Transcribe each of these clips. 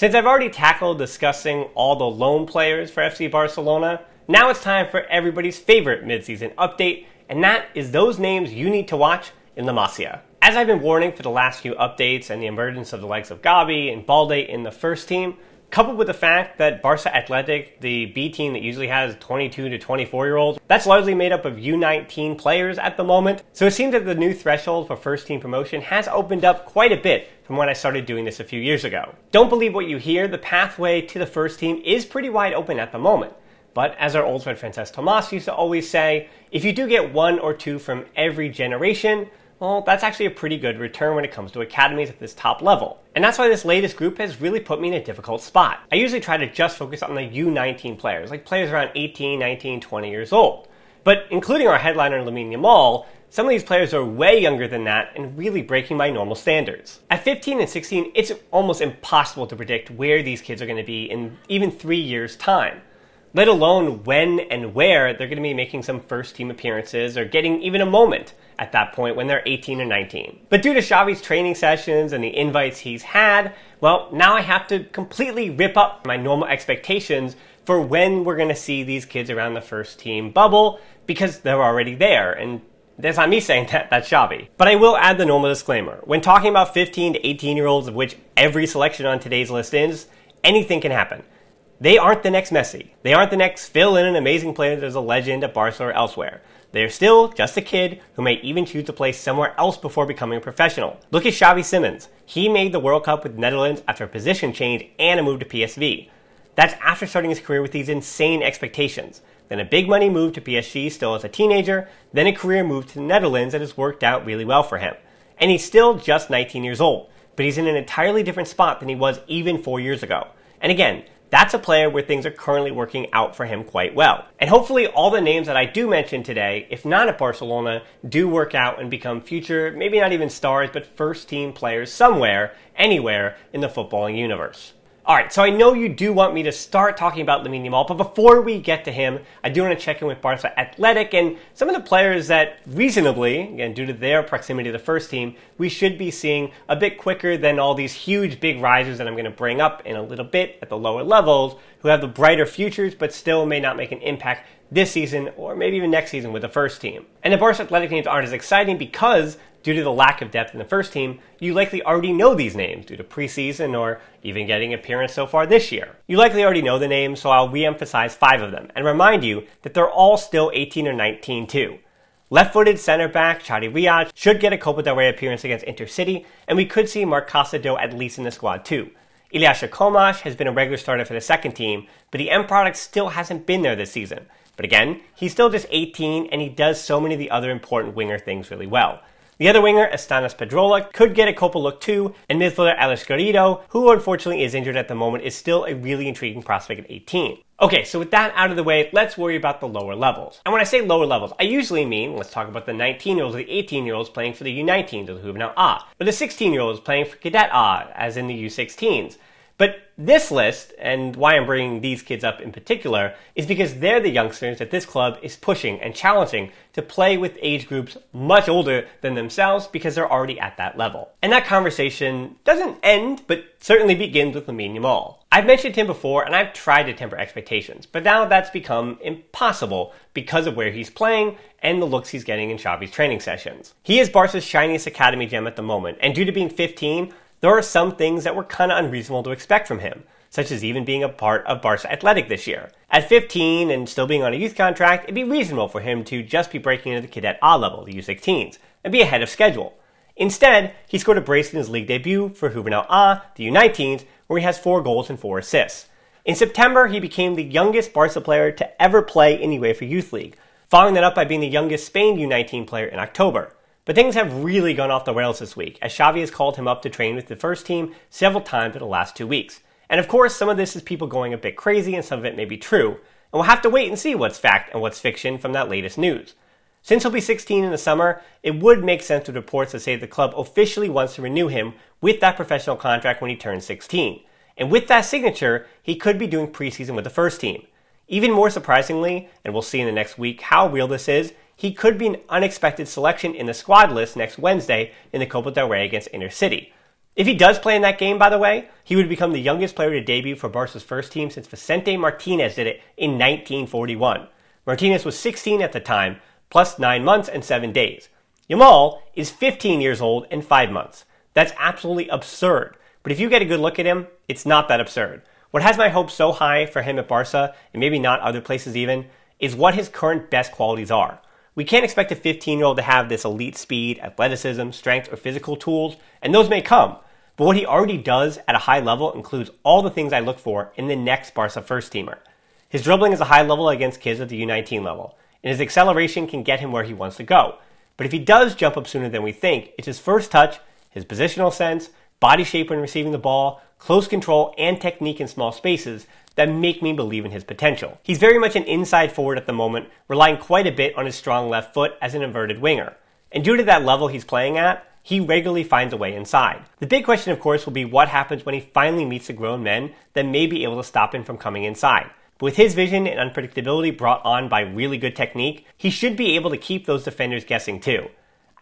Since I've already tackled discussing all the loan players for FC Barcelona, now it's time for everybody's favorite midseason update, and that is those names you need to watch in La Masia. As I've been warning for the last few updates and the emergence of the likes of Gavi and Balde in the first team, coupled with the fact that Barca Athletic, the B team that usually has 22 to 24 year olds, that's largely made up of U19 players at the moment. So it seems that the new threshold for first team promotion has opened up quite a bit from when I started doing this a few years ago. Don't believe what you hear, the pathway to the first team is pretty wide open at the moment. But as our old friend Frances Tomas used to always say, if you do get one or two from every generation, well, that's actually a pretty good return when it comes to academies at this top level. And that's why this latest group has really put me in a difficult spot. I usually try to just focus on the U19 players, like players around 18, 19, 20 years old. But including our headliner Lamine Yamal, some of these players are way younger than that and really breaking my normal standards. At 15 and 16, it's almost impossible to predict where these kids are going to be in even three years' time let alone when and where they're going to be making some first team appearances or getting even a moment at that point when they're 18 or 19. But due to Xavi's training sessions and the invites he's had, well, now I have to completely rip up my normal expectations for when we're going to see these kids around the first team bubble because they're already there. And that's not me saying that, that's Xavi. But I will add the normal disclaimer. When talking about 15 to 18 year olds, of which every selection on today's list is, anything can happen. They aren't the next Messi. They aren't the next fill in an amazing player that is a legend at Barcelona or elsewhere. They're still just a kid who may even choose to play somewhere else before becoming a professional. Look at Xavi Simons. He made the World Cup with Netherlands after a position change and a move to PSV. That's after starting his career with these insane expectations. Then a big money move to PSG still as a teenager, then a career move to the Netherlands that has worked out really well for him. And he's still just 19 years old, but he's in an entirely different spot than he was even four years ago. And again, that's a player where things are currently working out for him quite well. And hopefully all the names that I do mention today, if not at Barcelona, do work out and become future, maybe not even stars, but first team players somewhere, anywhere in the footballing universe. All right, so I know you do want me to start talking about Lamine Yamal, but before we get to him, I do want to check in with Barca Athletic and some of the players that reasonably, again, due to their proximity to the first team, we should be seeing a bit quicker than all these huge big risers that I'm going to bring up in a little bit at the lower levels, who have the brighter futures but still may not make an impact this season or maybe even next season with the first team. And the Barca Athletic names aren't as exciting because due to the lack of depth in the first team, you likely already know these names due to preseason or even getting appearance so far this year. You likely already know the names, so I'll re-emphasize five of them and remind you that they're all still 18 or 19 too. Left-footed center back Chadi Riad should get a Copa del Rey appearance against Intercity, and we could see Marc Casado at least in the squad too. Ilias Akhomach has been a regular starter for the second team, but the end product still hasn't been there this season. But again, he's still just 18 and he does so many of the other important winger things really well. The other winger, Stanis Pedrola, could get a Copa look too, and midfielder Alex Garrido, who unfortunately is injured at the moment, is still a really intriguing prospect at 18. Okay, so with that out of the way, let's worry about the lower levels. And when I say lower levels, I usually mean, let's talk about the 19 year olds or the 18 year olds playing for the U19s or the Juvenil A, or the 16 year olds playing for Cadet A, as in the U16s. But this list, and why I'm bringing these kids up in particular, is because they're the youngsters that this club is pushing and challenging to play with age groups much older than themselves because they're already at that level. And that conversation doesn't end, but certainly begins with Lamine Yamal. I've mentioned him before and I've tried to temper expectations, but now that's become impossible because of where he's playing and the looks he's getting in Xavi's training sessions. He is Barca's shiniest academy gem at the moment, and due to being 15, there are some things that were kind of unreasonable to expect from him, such as even being a part of Barca Athletic this year. At 15 and still being on a youth contract, it'd be reasonable for him to just be breaking into the cadet A level, the U16s, and be ahead of schedule. Instead, he scored a brace in his league debut for Juvenil A, the U19s, where he has four goals and four assists. In September, he became the youngest Barca player to ever play the UEFA Youth League, following that up by being the youngest Spain U19 player in October. But things have really gone off the rails this week, as Xavi has called him up to train with the first team several times in the last two weeks. And of course, some of this is people going a bit crazy, and some of it may be true. And we'll have to wait and see what's fact and what's fiction from that latest news. Since he'll be 16 in the summer, it would make sense with reports that say the club officially wants to renew him with that professional contract when he turns 16. And with that signature, he could be doing preseason with the first team. Even more surprisingly, and we'll see in the next week how real this is, he could be an unexpected selection in the squad list next Wednesday in the Copa del Rey against Intercity. If he does play in that game, by the way, he would become the youngest player to debut for Barca's first team since Vicente Martinez did it in 1941. Martinez was 16 at the time, plus 9 months and 7 days. Yamal is 15 years old and 5 months. That's absolutely absurd. But if you get a good look at him, it's not that absurd. What has my hopes so high for him at Barca, and maybe not other places even, is what his current best qualities are. We can't expect a 15 year old to have this elite speed, athleticism, strength, or physical tools, and those may come. But what he already does at a high level includes all the things I look for in the next Barca first teamer. His dribbling is a high level against kids at the U19 level, and his acceleration can get him where he wants to go. But if he does jump up sooner than we think, it's his first touch, his positional sense, body shape when receiving the ball, close control, and technique in small spaces that make me believe in his potential. He's very much an inside forward at the moment, relying quite a bit on his strong left foot as an inverted winger. And due to that level he's playing at, he regularly finds a way inside. The big question, of course, will be what happens when he finally meets the grown men that may be able to stop him from coming inside. But with his vision and unpredictability brought on by really good technique, he should be able to keep those defenders guessing too.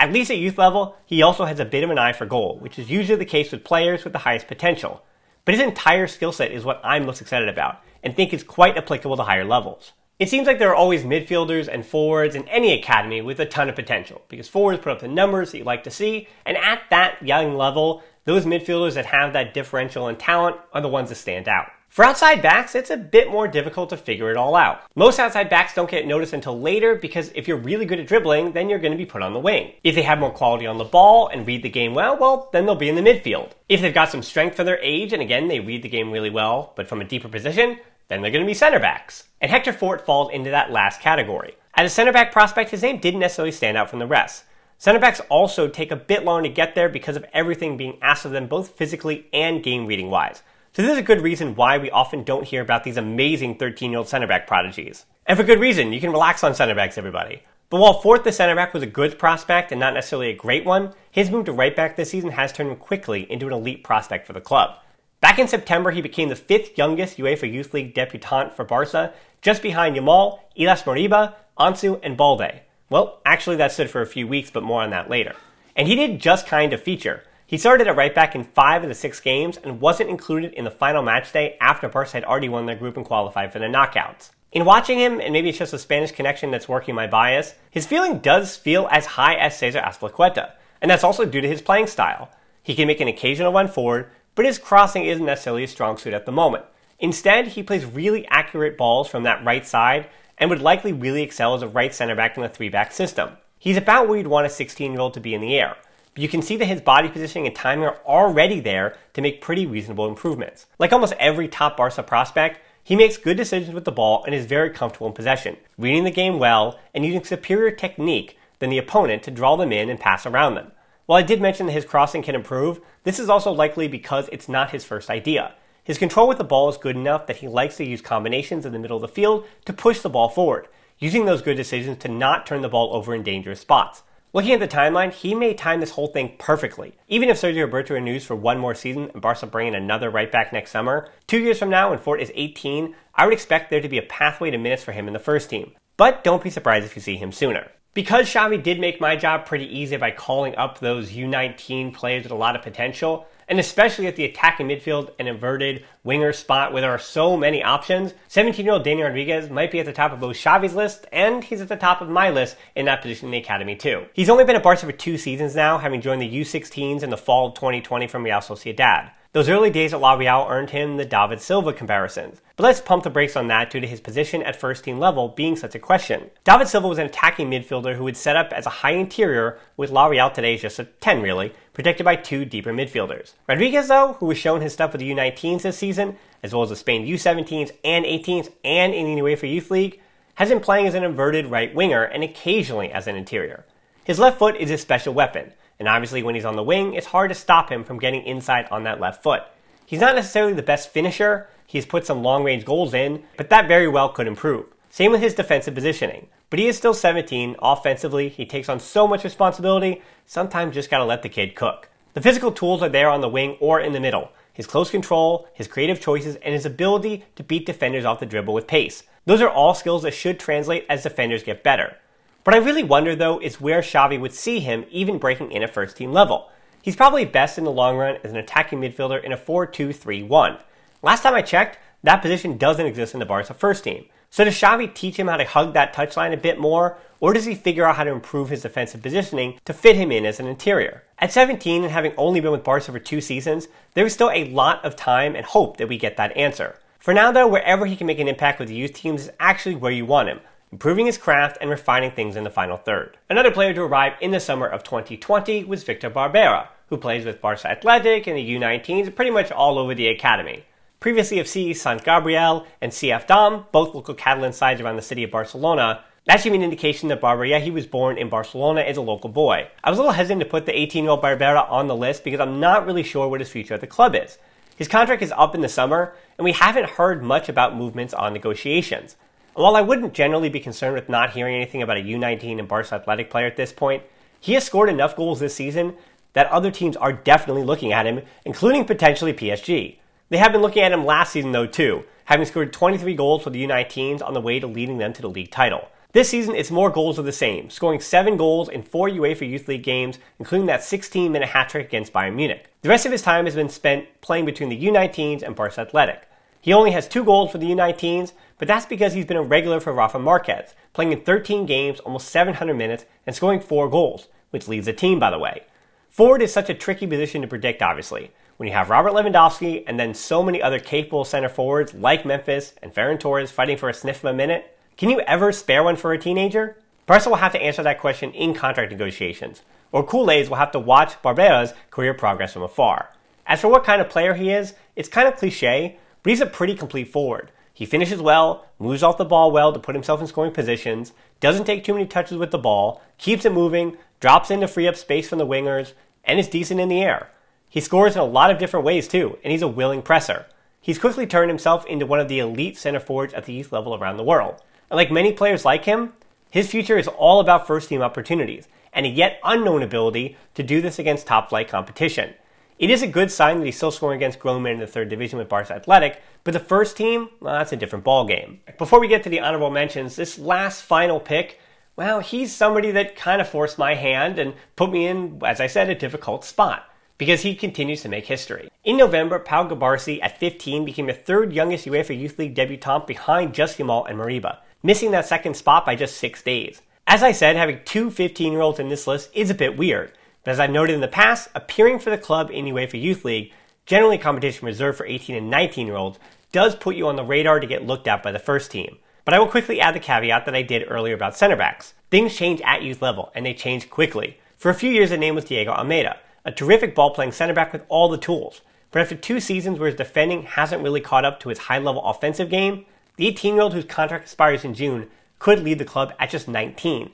At least at youth level, he also has a bit of an eye for goal, which is usually the case with players with the highest potential. But his entire skill set is what I'm most excited about, and think is quite applicable to higher levels. It seems like there are always midfielders and forwards in any academy with a ton of potential, because forwards put up the numbers that you like to see, and at that young level, those midfielders that have that differential in talent are the ones that stand out. For outside backs, it's a bit more difficult to figure it all out. Most outside backs don't get noticed until later because if you're really good at dribbling, then you're going to be put on the wing. If they have more quality on the ball and read the game well, well, then they'll be in the midfield. If they've got some strength for their age, and again, they read the game really well, but from a deeper position, then they're going to be center backs. And Hector Fort falls into that last category. As a center back prospect, his name didn't necessarily stand out from the rest. Center backs also take a bit longer to get there because of everything being asked of them both physically and game reading wise. So this is a good reason why we often don't hear about these amazing 13 year old center back prodigies. And for good reason, you can relax on center backs, everybody. But while Fort the center back was a good prospect and not necessarily a great one, his move to right back this season has turned him quickly into an elite prospect for the club. Back in September, he became the fifth youngest UEFA Youth League debutant for Barca, just behind Yamal, Ilaix Moriba, Ansu, and Balde. Well, actually that stood for a few weeks, but more on that later. And he did just kind of feature. He started at right back in five of the six games and wasn't included in the final match day after Barca had already won their group and qualified for the knockouts. In watching him, and maybe it's just a Spanish connection that's working my bias, his feeling does feel as high as Cesar Azpilicueta, and that's also due to his playing style. He can make an occasional run forward, but his crossing isn't necessarily a strong suit at the moment. Instead, he plays really accurate balls from that right side and would likely really excel as a right center back in a three back system. He's about where you'd want a 16 year old to be in the air, you can see that his body positioning and timing are already there to make pretty reasonable improvements. Like almost every top Barca prospect, he makes good decisions with the ball and is very comfortable in possession, reading the game well and using superior technique than the opponent to draw them in and pass around them. While I did mention that his crossing can improve, this is also likely because it's not his first idea. His control with the ball is good enough that he likes to use combinations in the middle of the field to push the ball forward, using those good decisions to not turn the ball over in dangerous spots. Looking at the timeline, he may time this whole thing perfectly. Even if Sergio Roberto renews for one more season and Barca bring in another right back next summer, two years from now when Fort is 18, I would expect there to be a pathway to minutes for him in the first team. But don't be surprised if you see him sooner. Because Xavi did make my job pretty easy by calling up those U19 players with a lot of potential, and especially at the attacking midfield and inverted winger spot where there are so many options, 17 year old Dani Rodriguez might be at the top of both Xavi's list and he's at the top of my list in that position in the academy too. He's only been at Barca for two seasons now, having joined the U16s in the fall of 2020 from Real Sociedad. Those early days at La Real earned him the David Silva comparisons. But let's pump the brakes on that due to his position at first team level being such a question. David Silva was an attacking midfielder who would set up as a high interior with La Real today just a 10 really, protected by two deeper midfielders. Rodriguez though, who was shown his stuff with the U19s this season, as well as the Spain U17s and 18s and in the UEFA Youth League, has been playing as an inverted right winger and occasionally as an interior. His left foot is his special weapon, and obviously, when he's on the wing, it's hard to stop him from getting inside on that left foot. He's not necessarily the best finisher, he's put some long range goals in, but that very well could improve. Same with his defensive positioning. But he is still 17. Offensively, he takes on so much responsibility, sometimes just gotta let the kid cook. The physical tools are there on the wing or in the middle. His close control, his creative choices, and his ability to beat defenders off the dribble with pace. Those are all skills that should translate as defenders get better. What I really wonder though is where Xavi would see him even breaking in at first team level. He's probably best in the long run as an attacking midfielder in a 4-2-3-1. Last time I checked, that position doesn't exist in the Barca first team. So does Xavi teach him how to hug that touchline a bit more, or does he figure out how to improve his defensive positioning to fit him in as an interior? At 17 and having only been with Barca for two seasons, there is still a lot of time and hope that we get that answer. For now though, wherever he can make an impact with the youth teams is actually where you want him, improving his craft and refining things in the final third. Another player to arrive in the summer of 2020 was Victor Barbera, who plays with Barca Athletic and the U19s pretty much all over the academy. Previously FC Sant Gabriel and CF Damm, both local Catalan sides around the city of Barcelona, that should be an indication that Barbera, he was born in Barcelona as a local boy. I was a little hesitant to put the 18 year old Barbera on the list because I'm not really sure what his future at the club is. His contract is up in the summer, and we haven't heard much about movements on negotiations. While I wouldn't generally be concerned with not hearing anything about a U19 and Barca Athletic player at this point, he has scored enough goals this season that other teams are definitely looking at him, including potentially PSG. They have been looking at him last season, though, too, having scored 23 goals for the U19s on the way to leading them to the league title. This season, it's more goals of the same, scoring 7 goals in 4 UEFA Youth League games, including that 16 minute hat trick against Bayern Munich. The rest of his time has been spent playing between the U19s and Barca Athletic. He only has 2 goals for the U19s, but that's because he's been a regular for Rafa Marquez, playing in 13 games, almost 700 minutes, and scoring 4 goals, which leads the team, by the way. Forward is such a tricky position to predict, obviously when you have Robert Lewandowski and then so many other capable center forwards like Memphis and Ferran Torres fighting for a sniff of a minute, can you ever spare one for a teenager? Barca will have to answer that question in contract negotiations, or Culés will have to watch Barbera's career progress from afar. As for what kind of player he is, it's kind of cliche, but he's a pretty complete forward. He finishes well, moves off the ball well to put himself in scoring positions, doesn't take too many touches with the ball, keeps it moving, drops in to free up space from the wingers, and is decent in the air. He scores in a lot of different ways too, and he's a willing presser. He's quickly turned himself into one of the elite center forwards at the youth level around the world. And like many players like him, his future is all about first team opportunities and a yet unknown ability to do this against top flight competition. It is a good sign that he's still scoring against grown men in the third division with Barca Athletic, but the first team, well, that's a different ballgame. Before we get to the honorable mentions, this last final pick, well, he's somebody that kind of forced my hand and put me in, as I said, a difficult spot because he continues to make history. In November, Pau Cubarsí at 15 became the third youngest UEFA Youth League debutant behind just Yamal and Moriba, missing that second spot by just six days. As I said, having two 15 year olds in this list is a bit weird, but as I've noted in the past, appearing for the club in UEFA Youth League, generally competition reserved for 18 and 19 year olds, does put you on the radar to get looked at by the first team. But I will quickly add the caveat that I did earlier about center backs. Things change at youth level, and they change quickly. For a few years, the name was Diego Almeida, a terrific ball playing center back with all the tools. But after two seasons where his defending hasn't really caught up to his high level offensive game, the 18 year old whose contract expires in June could lead the club at just 19.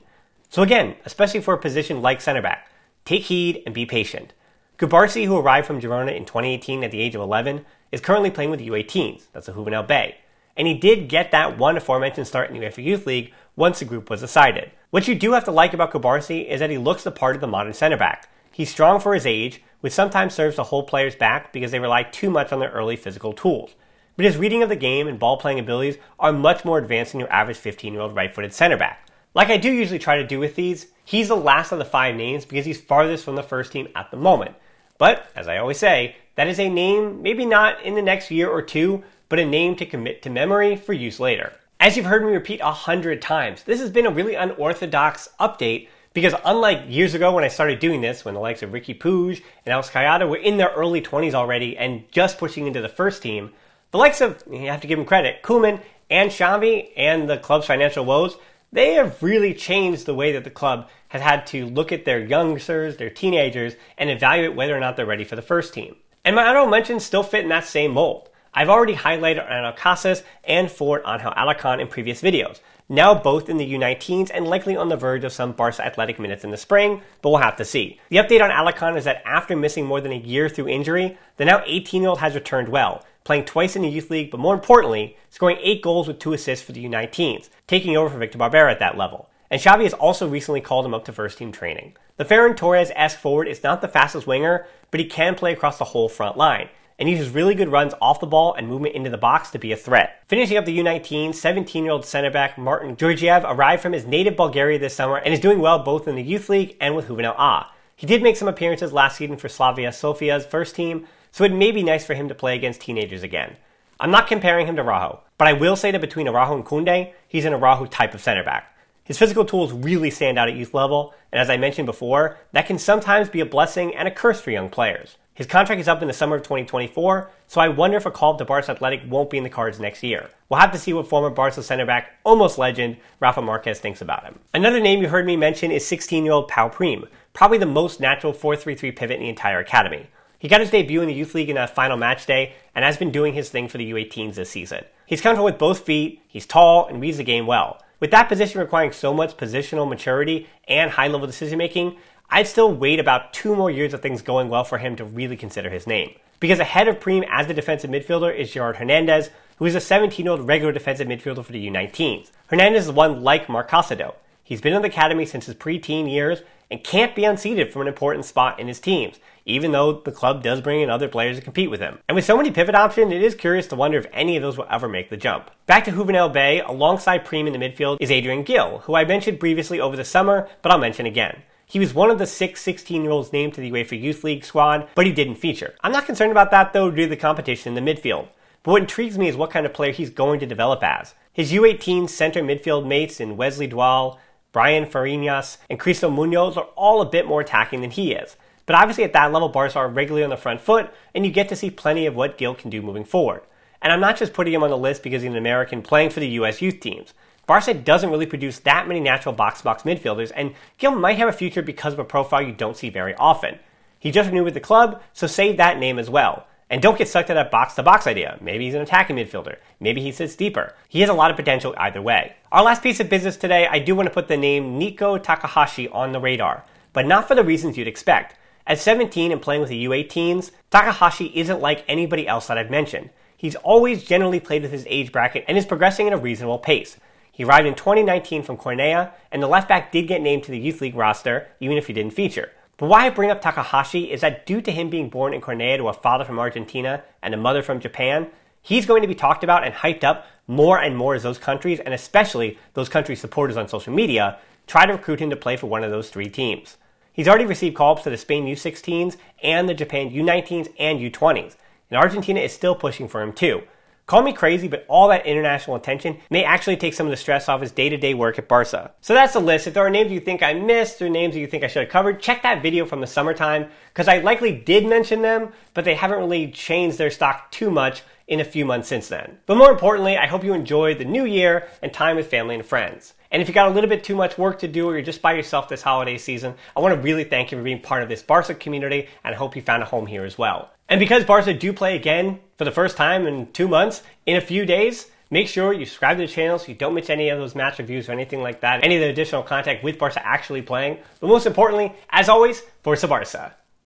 So again, especially for a position like center back, take heed and be patient. Cubarsí, who arrived from Girona in 2018 at the age of 11, is currently playing with the U18s, that's the Juvenil B, and he did get that one aforementioned start in the UEFA Youth League once the group was decided. What you do have to like about Cubarsí is that he looks the part of the modern center back, He's strong for his age, which sometimes serves to hold players back because they rely too much on their early physical tools. But his reading of the game and ball playing abilities are much more advanced than your average 15 year old right footed center back. Like I do usually try to do with these, he's the last of the five names because he's farthest from the first team at the moment. But, as I always say, that is a name maybe not in the next year or two, but a name to commit to memory for use later. As you've heard me repeat a hundred times, this has been a really unorthodox update because unlike years ago when I started doing this, when the likes of Riqui Puig and Alex Collado were in their early 20s already and just pushing into the first team, the likes of, you have to give them credit, Koeman and Xavi and the club's financial woes, they have really changed the way that the club has had to look at their youngsters, their teenagers, and evaluate whether or not they're ready for the first team. And my honorable mentions still fit in that same mold. I've already highlighted Casas and Ford Angel Alarcon in previous videos now both in the U19s and likely on the verge of some Barca athletic minutes in the spring, but we'll have to see. The update on Alarcon is that after missing more than a year through injury, the now 18 year old has returned well, playing twice in the youth league, but more importantly, scoring 8 goals with 2 assists for the U19s, taking over for Victor Barbera at that level. And Xavi has also recently called him up to first team training. The Ferran Torres esque forward is not the fastest winger, but he can play across the whole front line and uses really good runs off the ball and movement into the box to be a threat. Finishing up the U19, 17 year old center back Martin Georgiev arrived from his native Bulgaria this summer and is doing well both in the youth league and with Juvenil A. He did make some appearances last season for Slavia Sofia's first team, so it may be nice for him to play against teenagers again. I'm not comparing him to Araujo, but I will say that between Araujo and Koundé, he's an Araujo type of center back. His physical tools really stand out at youth level, and as I mentioned before, that can sometimes be a blessing and a curse for young players. His contract is up in the summer of 2024, so I wonder if a call up to Barca Athletic won't be in the cards next year. We'll have to see what former Barca center back, almost legend, Rafa Marquez thinks about him. Another name you heard me mention is 16-year-old Pau Prim, probably the most natural 4-3-3 pivot in the entire academy. He got his debut in the Youth League in a final match day and has been doing his thing for the U18s this season. He's comfortable with both feet, he's tall, and reads the game well. With that position requiring so much positional maturity and high level decision making, I'd still wait about two more years of things going well for him to really consider his name. Because ahead of Prim as the defensive midfielder is Gerard Hernandez, who is a 17 year old regular defensive midfielder for the U19s. Hernandez is one like Marc Casado. He's been in the academy since his pre-teen years and can't be unseated from an important spot in his teams, even though the club does bring in other players to compete with him. And with so many pivot options, it is curious to wonder if any of those will ever make the jump. Back to Juvenil Bay, alongside Prim in the midfield is Adrian Gill, who I mentioned previously over the summer, but I'll mention again. He was one of the six 16 year olds named to the UEFA Youth League squad, but he didn't feature. I'm not concerned about that though due to the competition in the midfield. But what intrigues me is what kind of player he's going to develop as. His U18 center midfield mates in Wesley Dual, Brian Farinas, and Cristo Munoz are all a bit more attacking than he is. But obviously, at that level, Barca are regularly on the front foot, and you get to see plenty of what Gil can do moving forward. And I'm not just putting him on the list because he's an American playing for the U.S. youth teams. Barca doesn't really produce that many natural box box midfielders, and Gil might have a future because of a profile you don't see very often. He just renewed with the club, so save that name as well. And don't get stuck to that box to box idea. Maybe he's an attacking midfielder. Maybe he sits deeper. He has a lot of potential either way. Our last piece of business today, I do want to put the name Niko Takahashi on the radar, but not for the reasons you'd expect. At 17 and playing with the U18s, Takahashi isn't like anybody else that I've mentioned. He's always generally played with his age bracket and is progressing at a reasonable pace. He arrived in 2019 from Cornellà, and the left back did get named to the Youth League roster, even if he didn't feature. But why I bring up Takahashi is that due to him being born in Cornellà to a father from Argentina and a mother from Japan, he's going to be talked about and hyped up more and more as those countries, and especially those countries' supporters on social media, try to recruit him to play for one of those three teams. He's already received call-ups to the Spain U16s and the Japan U19s and U20s, and Argentina is still pushing for him too. Call me crazy, but all that international attention may actually take some of the stress off his day-to-day work at Barca. So that's the list. If there are names you think I missed or names that you think I should have covered, check that video from the summertime, because I likely did mention them, but they haven't really changed their stock too much in a few months since then. But more importantly, I hope you enjoyed the new year and time with family and friends. And if you got a little bit too much work to do or you're just by yourself this holiday season, I want to really thank you for being part of this Barca community and I hope you found a home here as well. And because Barca do play again for the first time in two months, in a few days, make sure you subscribe to the channel so you don't miss any of those match reviews or anything like that, any of the additional contact with Barca actually playing. But most importantly, as always, Forza Barca.